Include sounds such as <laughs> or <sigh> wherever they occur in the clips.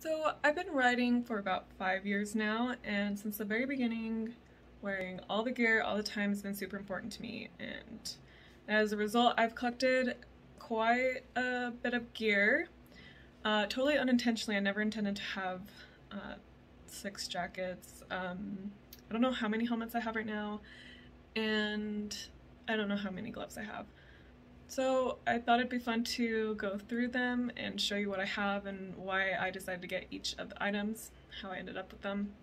So I've been riding for about five years now and since the very beginning wearing all the gear all the time has been super important to me and as a result I've collected quite a bit of gear. Uh, totally unintentionally, I never intended to have uh, six jackets. Um, I don't know how many helmets I have right now and I don't know how many gloves I have. So I thought it'd be fun to go through them and show you what I have and why I decided to get each of the items, how I ended up with them.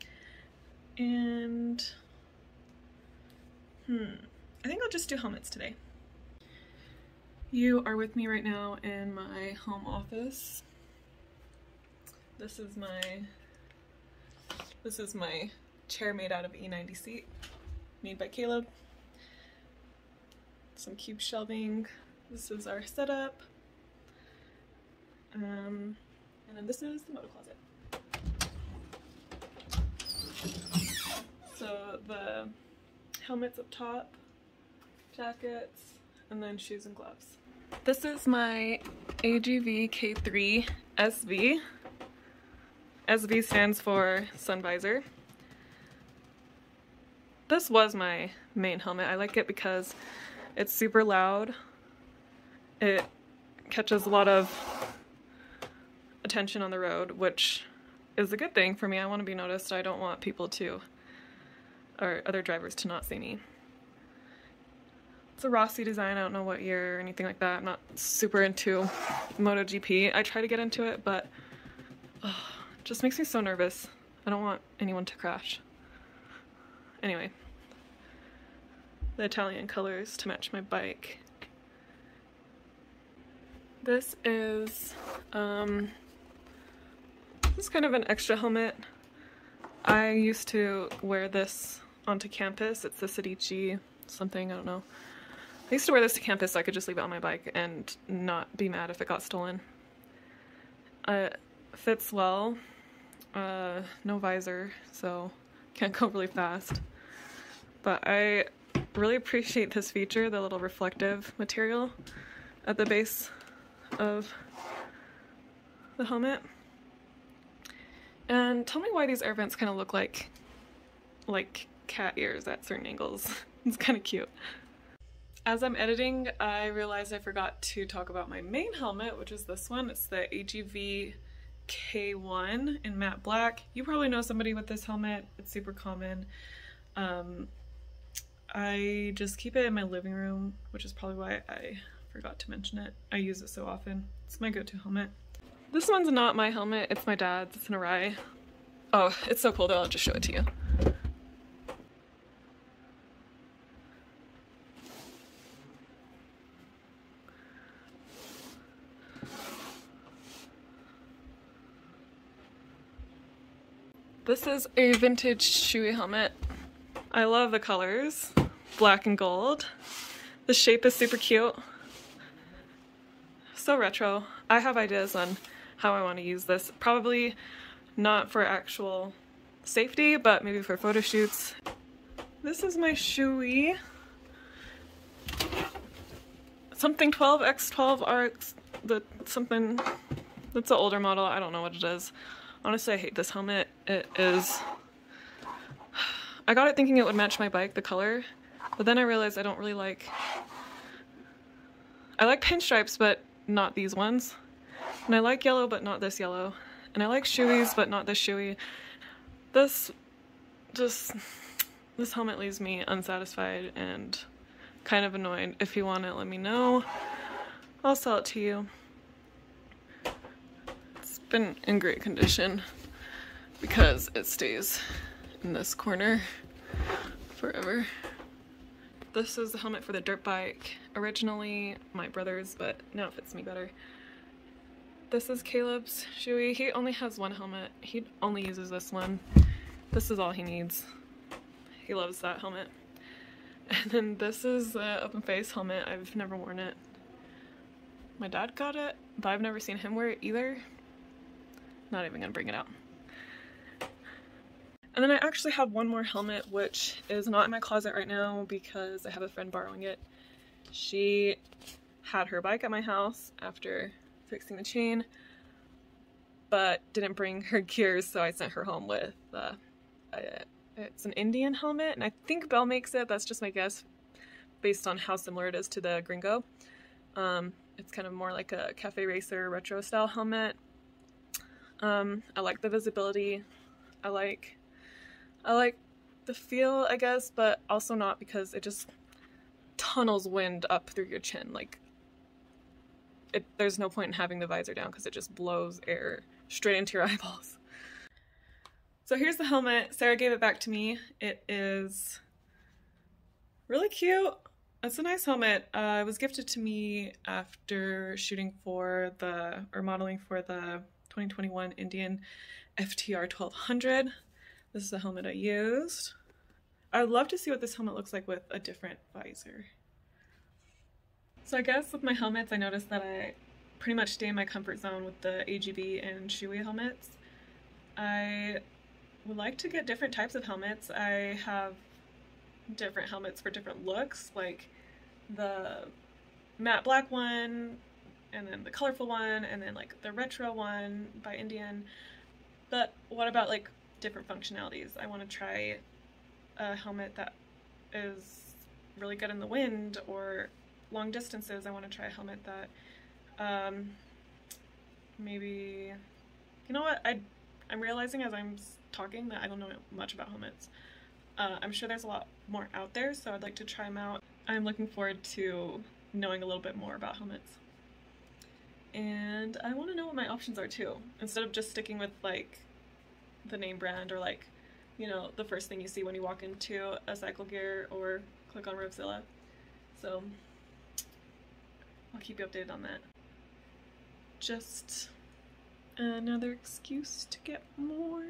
And hmm, I think I'll just do helmets today. You are with me right now in my home office. This is my this is my chair made out of E90 seat, made by Caleb. Some cube shelving, this is our setup. Um, and then this is the moto closet. So the helmets up top, jackets, and then shoes and gloves. This is my AGV K3 SV. SV stands for sun visor. This was my main helmet. I like it because it's super loud it catches a lot of attention on the road, which is a good thing for me. I want to be noticed. I don't want people to, or other drivers to not see me. It's a Rossi design. I don't know what year or anything like that. I'm not super into MotoGP. I try to get into it, but oh, it just makes me so nervous. I don't want anyone to crash. Anyway, the Italian colors to match my bike. This is, um, this is kind of an extra helmet. I used to wear this onto campus. It's the Sedici something, I don't know. I used to wear this to campus so I could just leave it on my bike and not be mad if it got stolen. Uh, fits well. Uh, no visor, so can't go really fast. But I really appreciate this feature, the little reflective material at the base of the helmet. And tell me why these air vents kind of look like like cat ears at certain angles. <laughs> it's kind of cute. As I'm editing, I realized I forgot to talk about my main helmet, which is this one. It's the AGV K1 in matte black. You probably know somebody with this helmet. It's super common. Um, I just keep it in my living room, which is probably why I forgot to mention it. I use it so often. It's my go-to helmet. This one's not my helmet, it's my dad's. It's an Arai. Oh, it's so cool though, I'll just show it to you. This is a vintage Shoei helmet. I love the colors, black and gold. The shape is super cute so retro. I have ideas on how I want to use this. Probably not for actual safety, but maybe for photo shoots. This is my Shoei. Something 12x12 RX, the something, that's an older model, I don't know what it is. Honestly, I hate this helmet. It is, I got it thinking it would match my bike, the color, but then I realized I don't really like, I like pinstripes, but not these ones. And I like yellow, but not this yellow. And I like shoeies, but not this shoei. This just, this helmet leaves me unsatisfied and kind of annoyed. If you want it, let me know. I'll sell it to you. It's been in great condition because it stays in this corner forever. This is the helmet for the dirt bike. Originally my brother's, but now it fits me better. This is Caleb's Shoei. He only has one helmet. He only uses this one. This is all he needs. He loves that helmet. <laughs> And then this is the open face helmet. I've never worn it. My dad got it, but I've never seen him wear it either. Not even gonna bring it out. And then I actually have one more helmet, which is not in my closet right now because I have a friend borrowing it. She had her bike at my house after fixing the chain. but didn't bring her <laughs> gears, so I sent her home with uh, a, it's an Indian helmet, and I think Bell makes it. That's just my guess, based on how similar it is to the Gringo. Um, it's kind of more like a cafe racer retro style helmet. Um, I like the visibility. I like, I like the feel, I guess, but also not because it just tunnels wind up through your chin. Like, it, there's no point in having the visor down because it just blows air straight into your <laughs> eyeballs. So here's the helmet. Sarah gave it back to me. It is really cute. It's a nice helmet. Uh, it was gifted to me after shooting for the, or modeling for the 2021 Indian FTR 1200. This is the helmet I used. I would love to see what this helmet looks like with a different visor. So I guess with my helmets, I noticed that I pretty much stay in my comfort zone with the AGV and Shoei helmets. I would like to get different types of helmets. I have different helmets for different looks, like the matte black one, and then the colorful one, and then like the retro one by Indian. But what about like different functionalities? I want to try a helmet that is really good in the wind or long distances. I want to try a helmet that um, maybe you know what I I'm realizing as I'm talking that I don't know much about helmets. Uh, I'm sure there's a lot more out there, so I'd like to try them out. I'm looking forward to knowing a little bit more about helmets. And I want to know what my options are too, instead of just sticking with like the name brand or like, you know, the first thing you see when you walk into a cycle gear or click on Revzilla. So I'll keep you updated on that. Just another excuse to get more